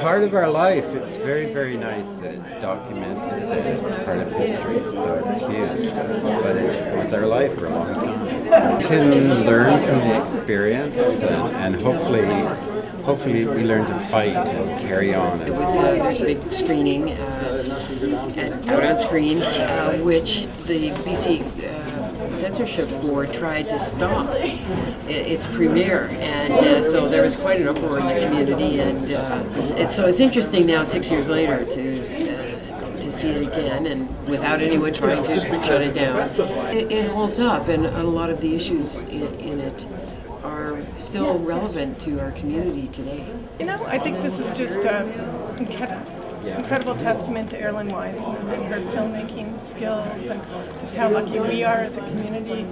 part of our life. It's very, very nice that it's documented and it's part of history, so it's huge. But it was our life for a long time. We can learn from the experience and, and hopefully hopefully we learn to fight and carry on. It was, uh, there's a big screening uh, at, out on screen, uh, which the BC uh, censorship board tried to stop its premiere, and uh, so there was quite an uproar in the community. And uh, so it's interesting now, six years later, to to see it again, and without anyone trying to shut it down, it, it holds up, and a lot of the issues in, in it are still relevant to our community today. You know, I think this is just an incredible testament to Aerlyn Wise and her filmmaking skills and just how lucky we are as a community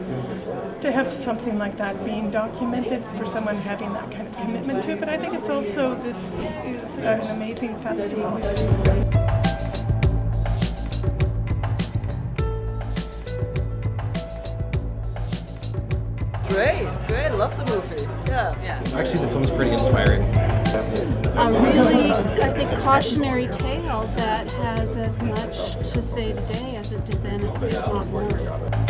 to have something like that being documented for someone having that kind of commitment to it. But I think it's also, this is an amazing festival. Great, great. Love the movie. Yeah. yeah. Actually, the film's pretty inspiring. A really, I think, cautionary tale that has as much to say today as it did then, if not more.